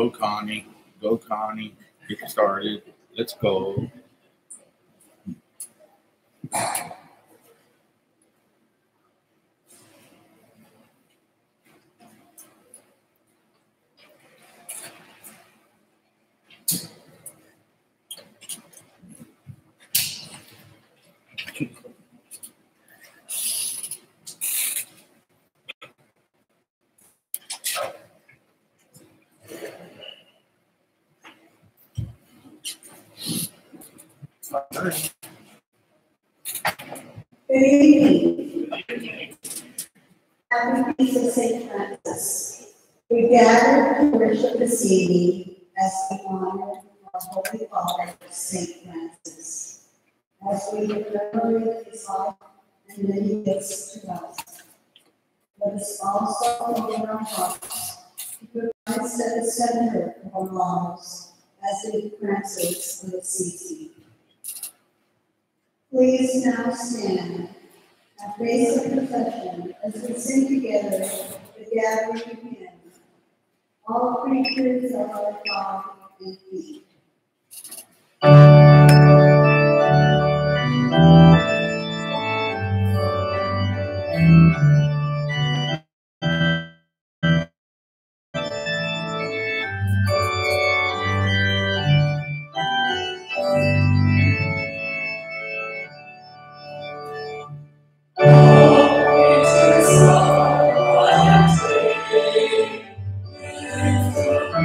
Go Connie. Go Connie. Get started. Let's go. Happy Feast of St. Francis. We gather to worship this evening as we honor our Holy Father, St. Francis. As we commemorate his life and many gifts to us. Let us also open our hearts to Christ at the center of our lives as St. Francis of Assisi. Please now stand and face the procession as we sing together the gathering hymn. All creatures are God and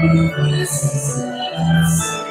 feet. The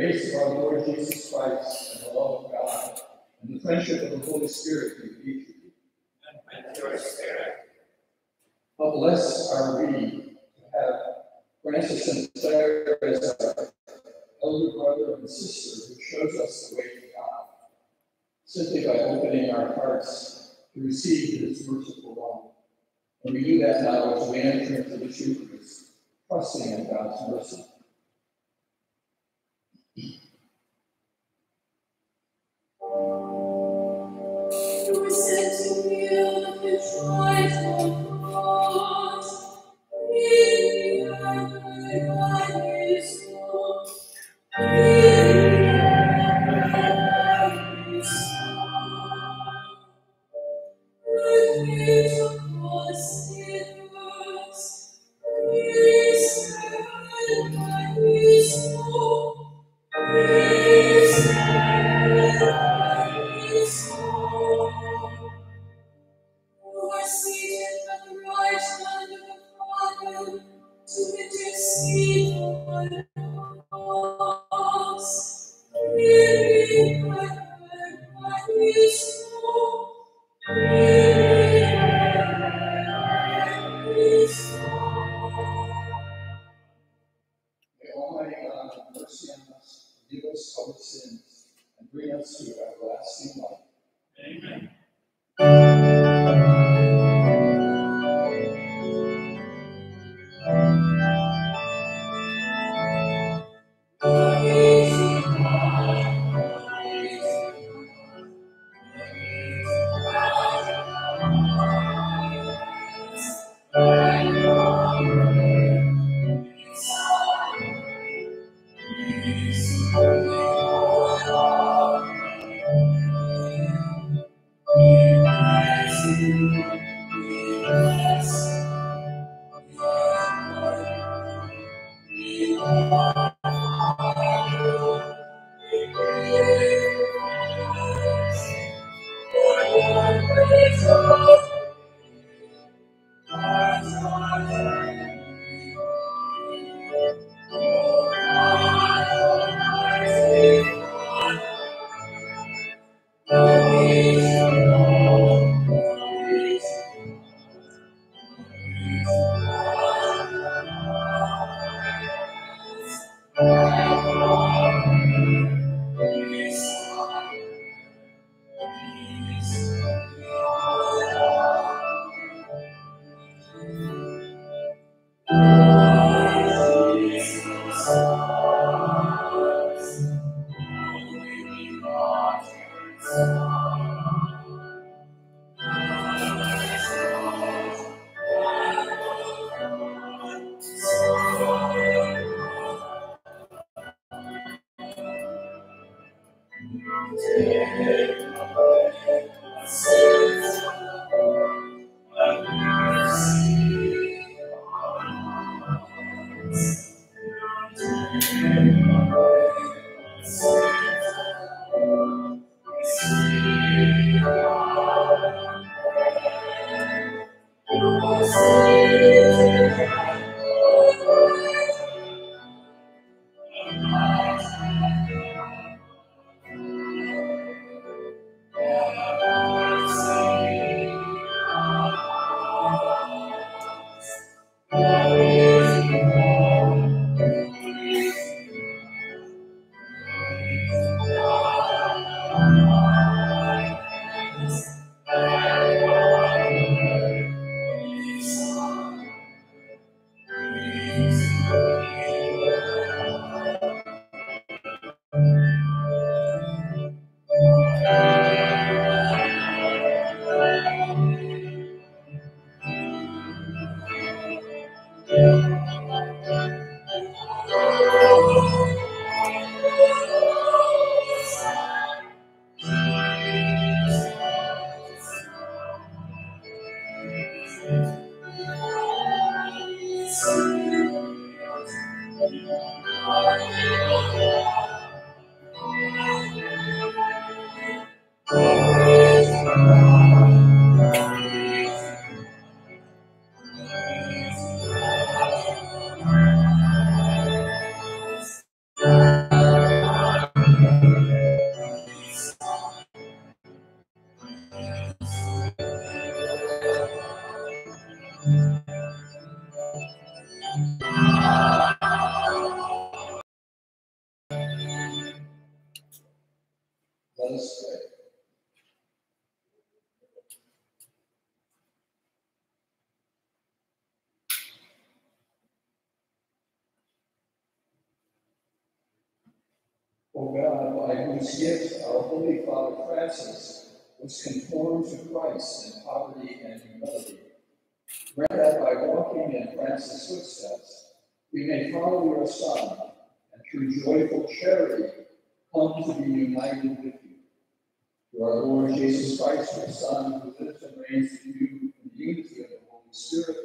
grace of our Lord Jesus Christ and the love of God and the friendship of the Holy Spirit be with you. and your spirit. How blessed are we to have Francis and Clare as our elder brother and sister who shows us the way to God, simply by opening our hearts to receive his merciful love. And we do that now as we enter into the Eucharist, trusting in God's mercy. Jesus. Let Christ in poverty and humility, grant that by walking in Francis' footsteps, we may follow your Son, and through joyful charity come to be united with you. Through our Lord Jesus Christ, your Son, who lives and reigns with you in the unity of the Holy Spirit,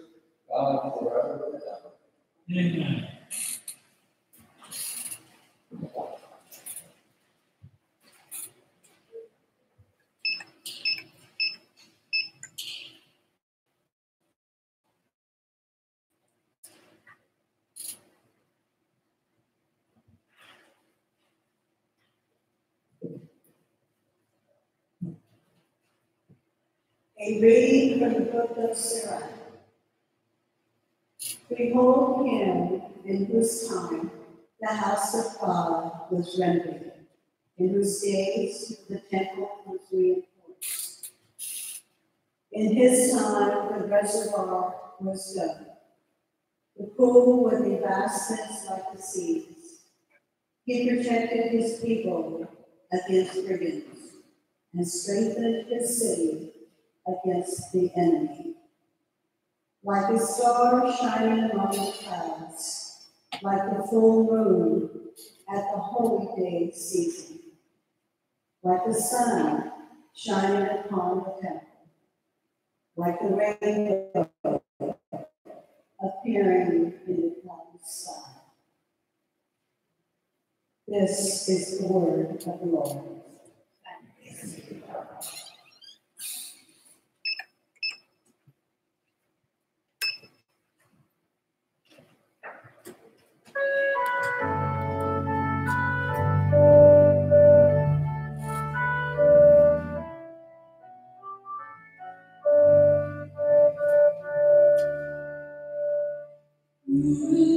God forever and ever. Amen. A reading from the book of Sirach. Behold him in whose time the house of God was renovated, in whose days the temple was reinforced. In his time the reservoir was dug. The pool with the vastness like the seas. He protected his people against brigands and strengthened his city against the enemy. Like a star shining among the clouds, like the full moon at the holy day season, like the sun shining upon the temple, like the rainbow appearing in the cloudy sky. This is the word of the Lord.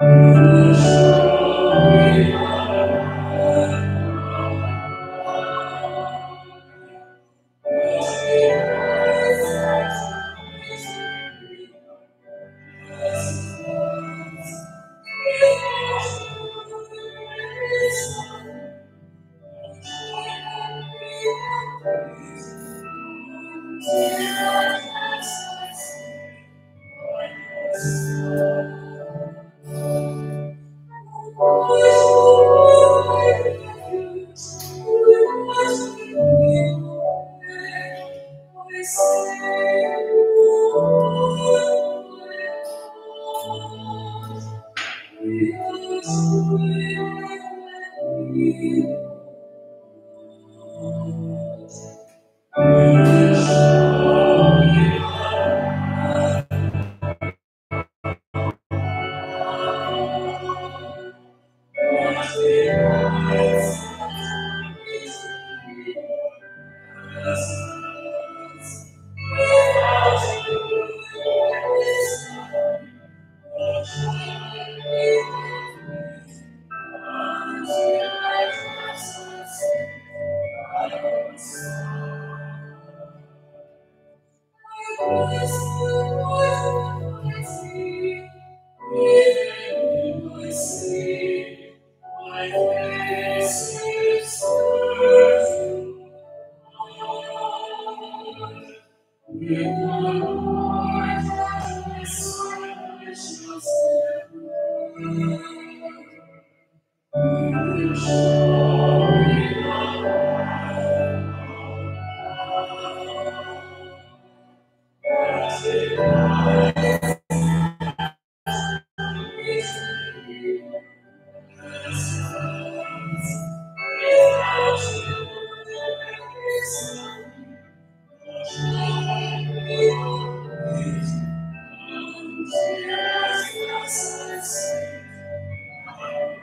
What you Yes.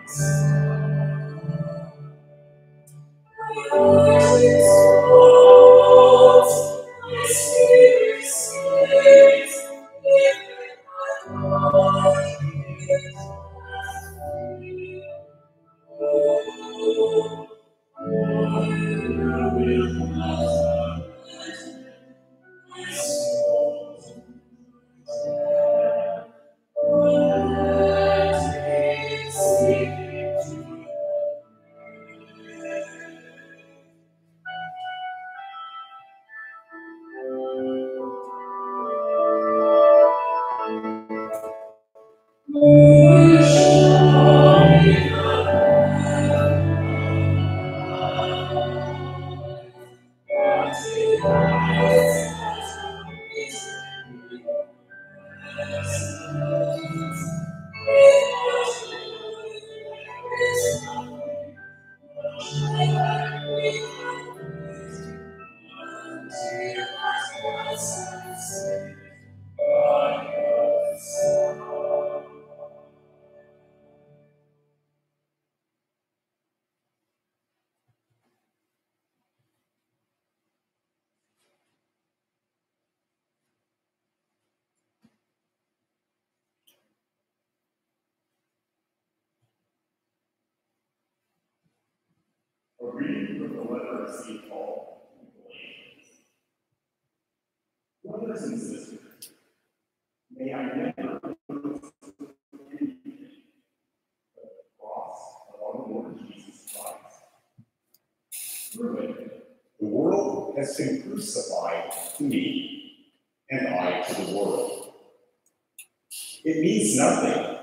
Jesus. A reading from the letter of St. Paul Jesus Christ. Through it, the world has been crucified to me, and I to the world. It means nothing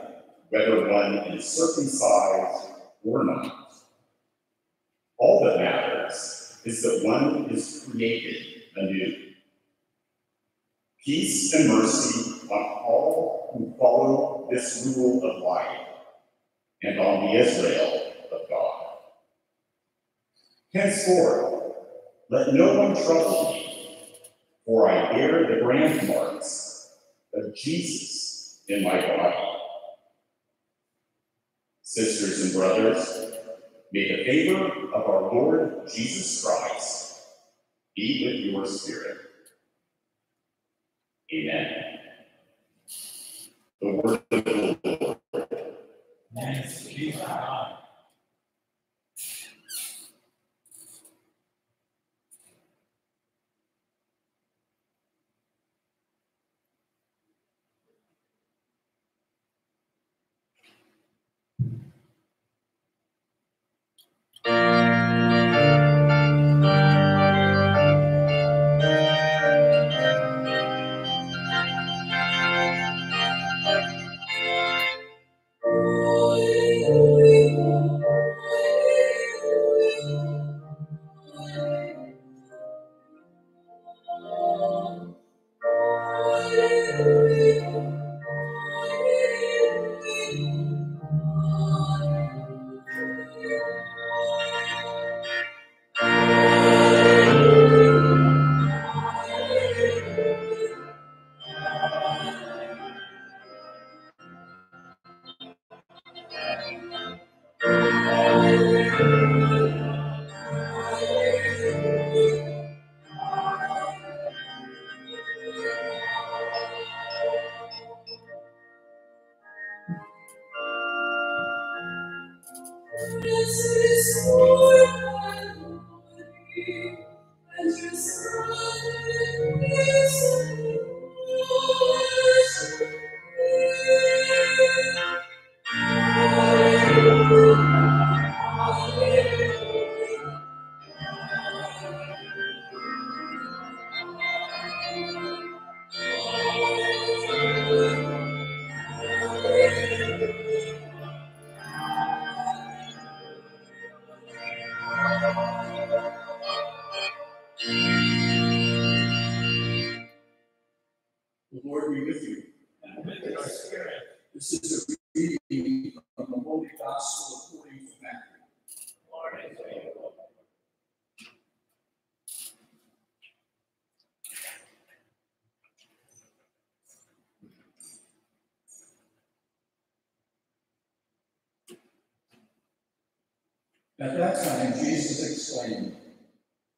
whether one is circumcised or not. All that matters is that one is created anew. Peace and mercy on all who follow this rule of life and on the Israel of God. Henceforth, let no one trouble me, for I bear the brand marks of Jesus in my body. Sisters and brothers, may the favor of our Lord Jesus Christ be with your spirit. Amen. The word of the The Lord be with you. And with your spirit. This is a reading from the Holy Gospel according to Matthew. Lord is faithful. At that time, Jesus exclaimed,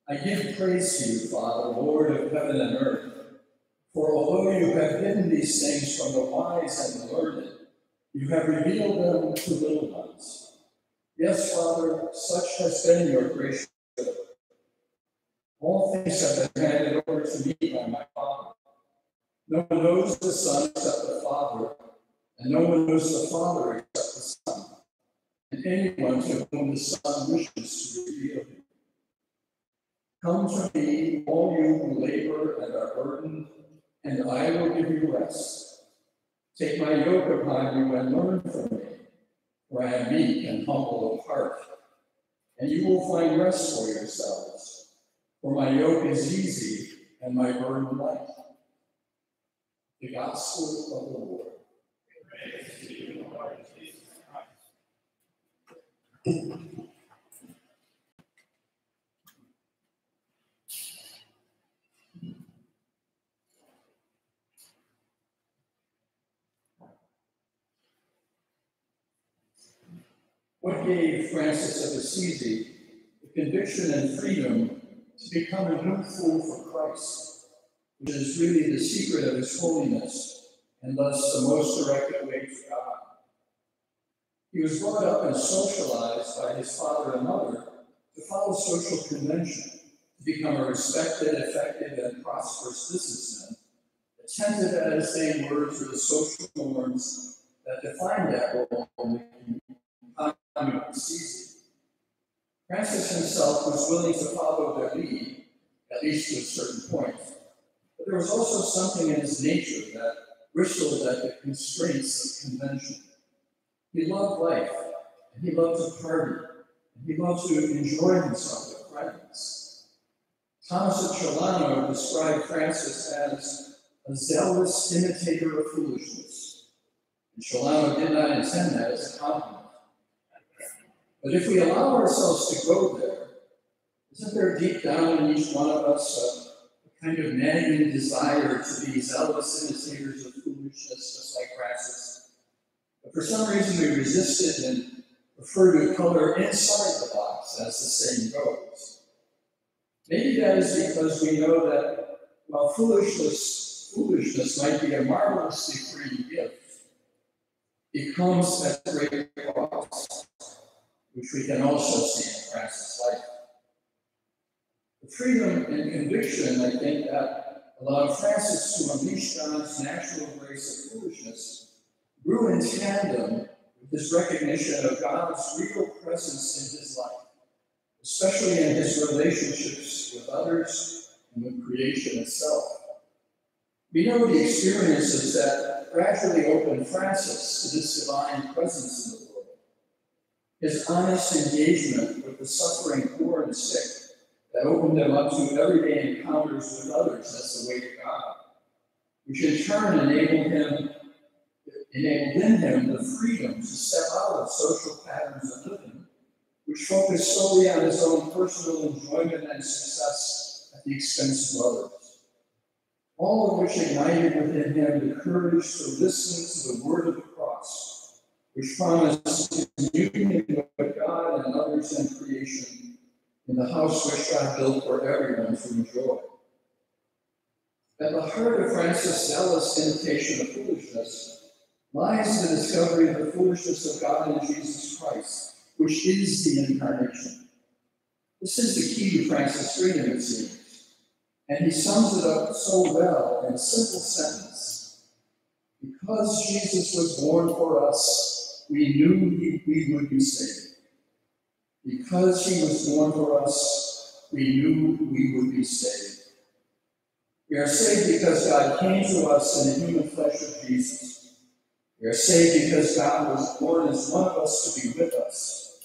I give praise to you, Father, Lord of heaven and earth. For although you have hidden these things from the wise and the learned, you have revealed them to little ones. Yes, Father, such has been your gracious will. All things have been handed over to me by my Father. No one knows the Son except the Father, and no one knows the Father except the Son, and anyone to whom the Son wishes to reveal him. Come to me, all you who labor and are burdened, and I will give you rest. Take my yoke upon you and learn from me, for I am meek and humble of heart, and you will find rest for yourselves. For my yoke is easy and my burden light. The Gospel of the Lord. To you. What gave Francis of Assisi the conviction and freedom to become a new fool for Christ, which is really the secret of his holiness and thus the most directed way to God? He was brought up and socialized by his father and mother to follow social convention, to become a respected, effective, and prosperous businessman, attentive as they were to the social norms that defined that role in the season. Francis himself was willing to follow their lead, at least to a certain point, but there was also something in his nature that bristled at the constraints of convention. He loved life, and he loved to party, and he loved to enjoy himself with friends. Thomas of Celano described Francis as a zealous imitator of foolishness. And Celano did not intend that as a compliment. But if we allow ourselves to go there, isn't there deep down in each one of us a, kind of nagging desire to be zealous imitators of foolishness, just like Francis? But for some reason, we resist it and prefer to color inside the box, as the saying goes. Maybe that is because we know that while foolishness, foolishness might be a marvelously free gift, it comes at great cost, which we can also see in Francis' life. The freedom and conviction, I think, that allowed Francis to unleash God's natural grace of foolishness grew in tandem with his recognition of God's real presence in his life, especially in his relationships with others and with creation itself. We know the experiences that gradually opened Francis to this divine presence in the world. His honest engagement with the suffering poor and sick that opened him up to everyday encounters with others as the way to God, which in turn enabled him enabled in him the freedom to step out of social patterns of living, which focused solely on his own personal enjoyment and success at the expense of others. All of which ignited within him the courage to listen to the word of the cross, which promised communion with God and others in creation in the house which God built for everyone to enjoy. At the heart of Francis' zealous imitation of foolishness lies the discovery of the foolishness of God in Jesus Christ, which is the incarnation. This is the key to Francis' freedom, it seems. And he sums it up so well in a simple sentence. Because Jesus was born for us, we knew we would be saved. Because he was born for us, we knew we would be saved. We are saved because God came to us in the human flesh of Jesus. We are saved because God was born as one of us to be with us.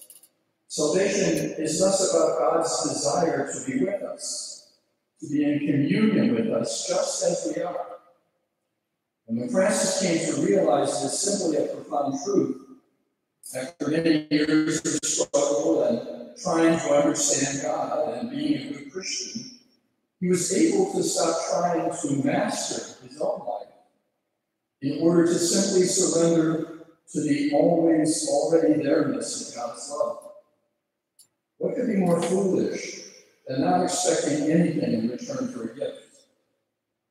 Salvation is less about God's desire to be with us, to be in communion with us just as we are. And when Francis came to realize this simply a profound truth, after many years of struggle and trying to understand God and being a good Christian, he was able to stop trying to master his own life in order to simply surrender to the always already there-ness of God's love. What could be more foolish than not expecting anything in return for a gift?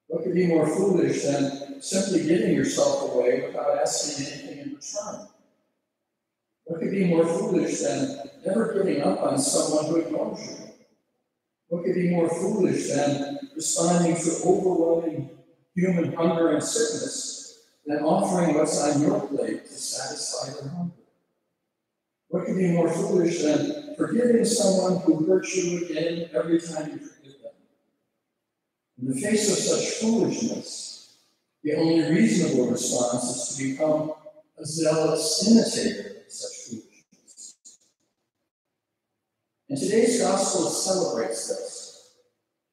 What could be more foolish than simply giving yourself away without asking anything in return? What could be more foolish than never giving up on someone who ignores you? What could be more foolish than responding to overwhelming human hunger and sickness than offering what's on your plate to satisfy their hunger? What could be more foolish than forgiving someone who hurts you again every time you forgive them? In the face of such foolishness, the only reasonable response is to become a zealous imitator of such foolishness. And today's gospel celebrates this.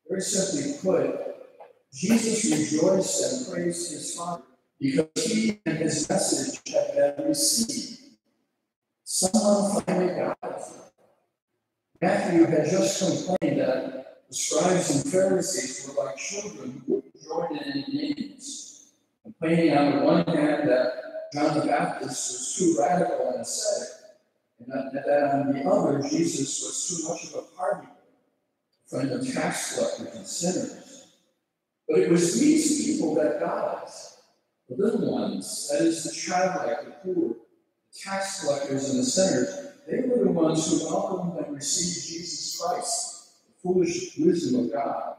Very simply put, Jesus rejoiced and praised his Father because he and his message had been received. Someone finally got it. Matthew had just complained that the scribes and Pharisees were like children who wouldn't in games, complaining on the one hand that John the Baptist was too radical and ascetic, and that on the other, Jesus was too much of a party, friend of tax collectors and sinners. But it was these people that got us, the little ones, that is, the childlike, the poor, the tax collectors, and the sinners. They were the ones who welcomed and received Jesus Christ, the foolish wisdom of God.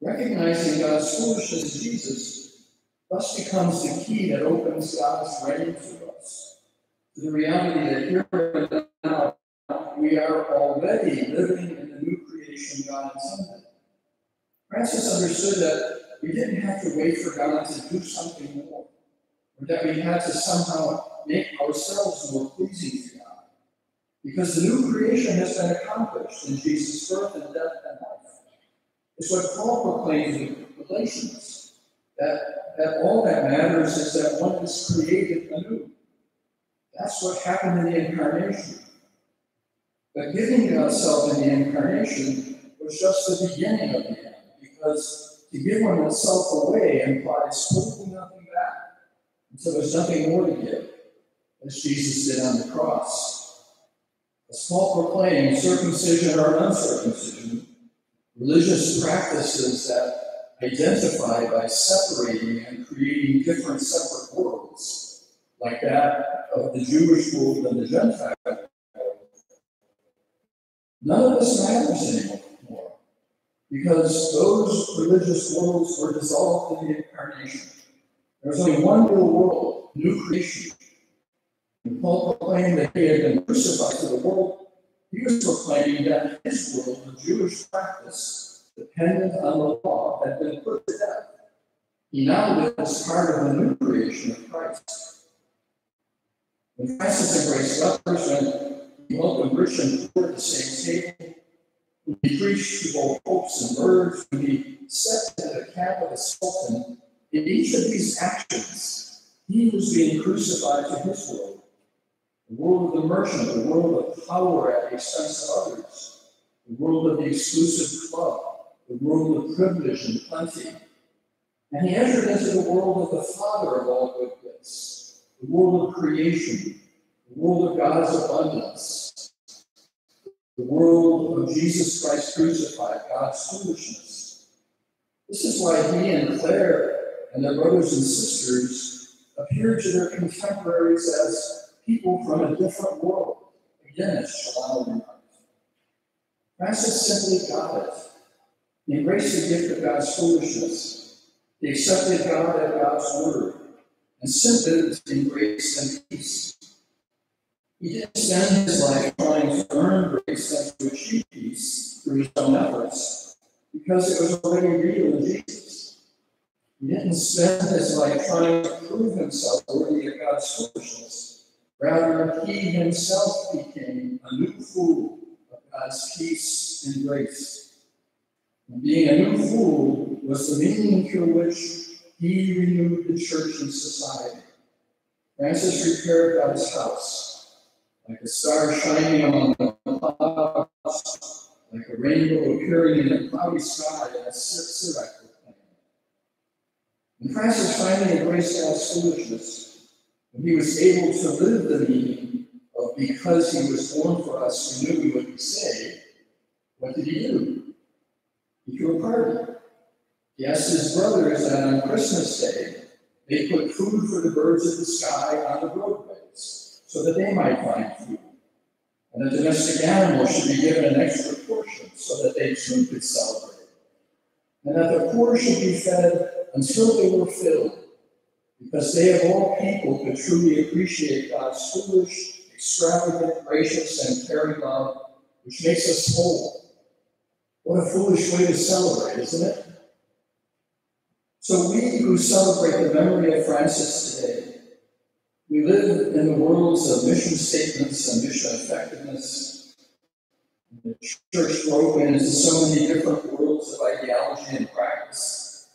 Recognizing God's foolishness Jesus thus becomes the key that opens God's reign to us. The reality that here we are already living in the new creation God intended. Francis understood that we didn't have to wait for God to do something more, or that we had to somehow make ourselves more pleasing to God. Because the new creation has been accomplished in Jesus' birth and death and life. It's what Paul proclaims in Galatians, that, that all that matters is that one is created anew. That's what happened in the incarnation. But giving God's self in the incarnation was just the beginning of the end, because to give oneself away implies holding nothing back until there's nothing more to give, as Jesus did on the cross. As Paul proclaimed, circumcision or uncircumcision, religious practices that identify by separating and creating different separate worlds, like that of the Jewish world and the Gentile world. None of this matters anymore because those religious worlds were dissolved in the incarnation. There's only one new world, new creation. And Paul proclaimed that he had been crucified to the world. He was proclaiming that his world, the Jewish practice, dependent on the law, had been put to death. He now lived as part of the new creation of Christ. When Francis embraced rich and poor at the same table, when he preached to both popes and birds, when he stepped into the camp of the Sultan, in each of these actions, he was being crucified to his world. The world of the merchant, the world of power at the expense of others, the world of the exclusive club, the world of privilege and plenty. And he entered into the world of the Father of all good gifts, the world of creation, the world of God's abundance, the world of Jesus Christ crucified, God's foolishness. This is why he and Clare and their brothers and sisters appeared to their contemporaries as people from a different world. Again, Shalom. Francis simply got it. He embraced the gift of God's foolishness. He accepted God at God's word and lived in grace and peace. He didn't spend his life trying to earn grace and to achieve peace through his own efforts, because it was already real in Jesus. He didn't spend his life trying to prove himself worthy of God's foolishness. Rather, he himself became a new fool of God's peace and grace. And being a new fool was the meaning through which he renewed the church and society. Francis repaired God's house, like a star shining among the clouds, like a rainbow appearing in a cloudy sky as Sirach proclaimed. And Francis finally embraced God's foolishness when he was able to live the meaning of because he was born for us, we knew we would be saved. What did he do? He threw a party. He asked his brothers that on Christmas Day, they put food for the birds of the sky on the roadways so that they might find food. And the domestic animals should be given an extra portion so that they too could celebrate. And that the poor should be fed until they were filled, because they of all people could truly appreciate God's foolish, extravagant, gracious, and caring love, which makes us whole. What a foolish way to celebrate, isn't it? So we who celebrate the memory of Francis today, we live in the worlds of mission statements and mission effectiveness. The church broken into so many different worlds of ideology and practice,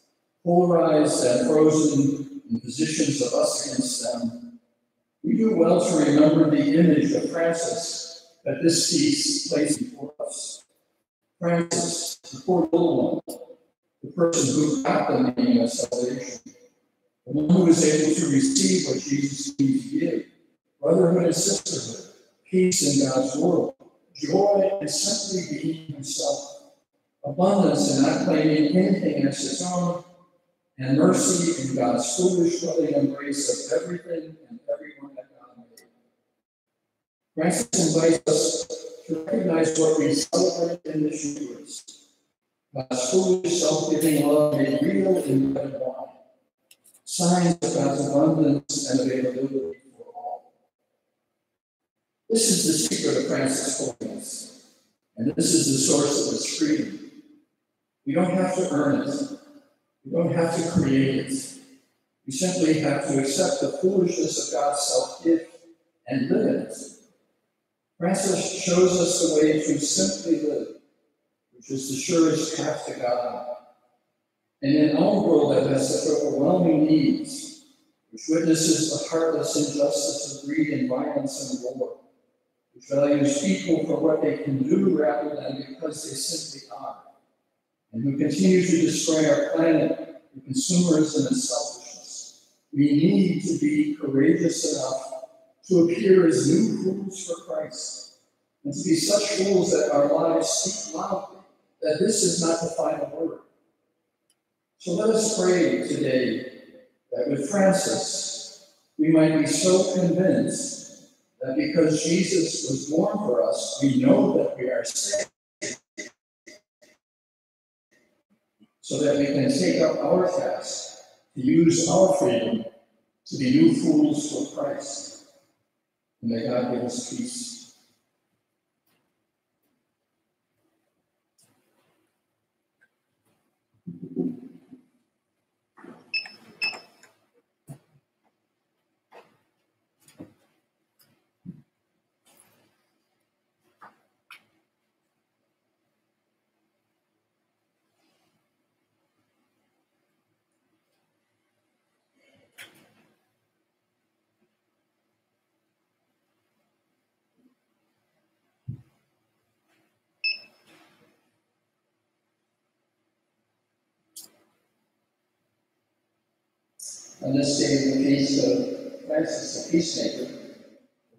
polarized and frozen in positions of us against them. We do well to remember the image of Francis that this feast plays before us. Francis, the poor little one, the person who got the meaning of salvation, the one who is able to receive what Jesus came to give, brotherhood and sisterhood, peace in God's world, joy in simply being himself, abundance in not claiming anything as his own, and mercy in God's foolish, loving embrace of everything and everyone that God made. Invites us to recognize what we celebrate in this Eucharist. God's foolish, self-giving love made real and wine. Signs of God's abundance and availability for all. This is the secret of Francis' holiness, and this is the source of its freedom. We don't have to earn it. We don't have to create it. We simply have to accept the foolishness of God's self-gift and live it. Francis shows us the way to simply live, which is the surest path to God. And in our world that has such overwhelming needs, which witnesses the heartless injustice of greed and violence and war, which values people for what they can do rather than because they simply are, and who continue to destroy our planet through consumerism and selfishness, we need to be courageous enough to appear as new fools for Christ, and to be such fools that our lives speak loudly that this is not the final word. So let us pray today that with Francis, we might be so convinced that because Jesus was born for us, we know that we are saved, so that we can take up our task to use our freedom to be new fools for Christ. And may God give us peace. On this day, the feast of Francis the Peacemaker,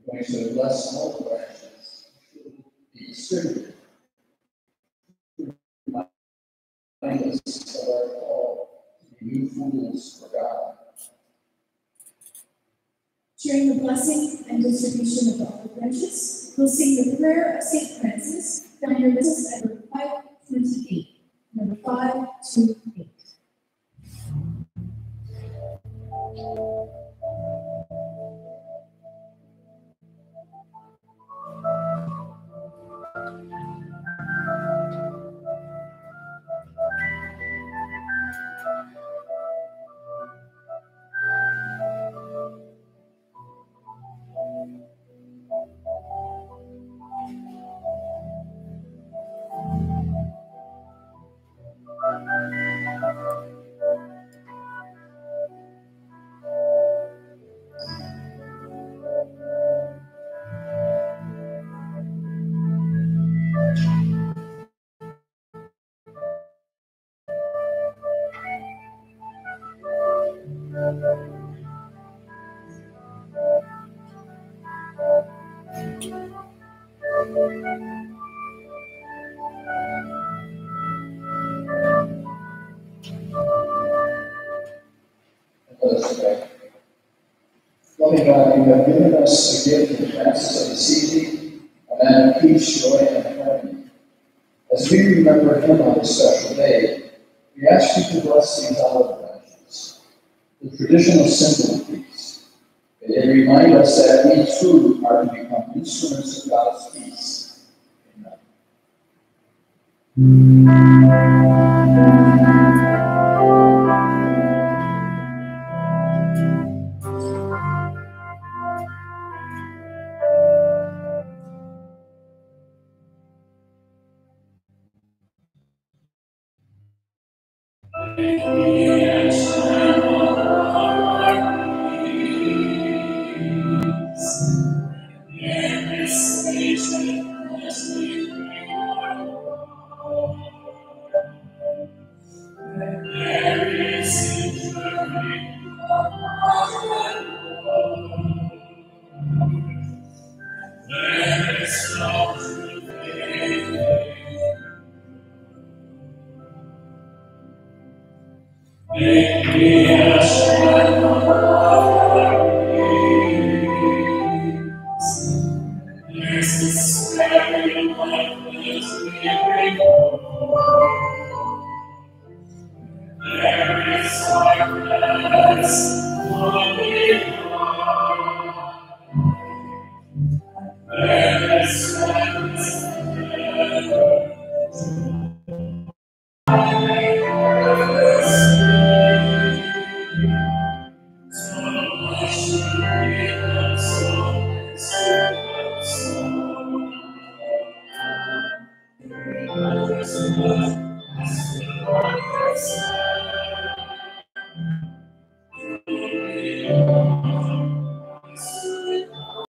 we're going to bless all the branches, will be distributed. Remind us of our call to be new fools for God. During the blessing and distribution of the olive branches, we'll sing the prayer of St. Francis, found your list at number 528. Number 528. And let us pray. Loving God, you have given us of Francis of Assisi, a man of peace, joy, and. As we remember him on this special day, we ask you to bless these branches, traditional of peace. May they remind us that we too are to become instruments of God's peace. Amen. Oh,